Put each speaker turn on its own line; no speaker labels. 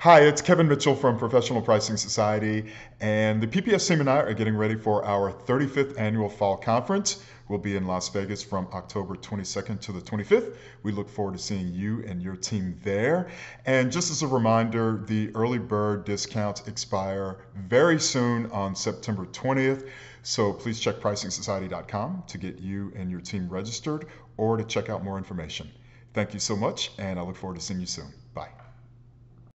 Hi, it's Kevin Mitchell from Professional Pricing Society, and the PPSM and I are getting ready for our 35th annual fall conference. We'll be in Las Vegas from October 22nd to the 25th. We look forward to seeing you and your team there. And just as a reminder, the early bird discounts expire very soon on September 20th. So please check pricingsociety.com to get you and your team registered or to check out more information. Thank you so much, and I look forward to seeing you soon. Bye.